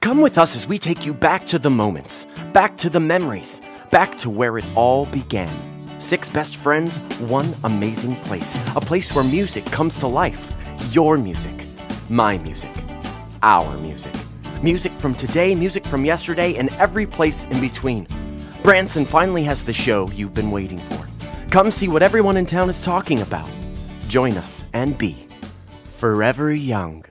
Come with us as we take you back to the moments, back to the memories, back to where it all began. Six best friends, one amazing place. A place where music comes to life. Your music, my music, our music. Music from today, music from yesterday, and every place in between. Branson finally has the show you've been waiting for. Come see what everyone in town is talking about. Join us and be forever young.